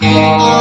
Música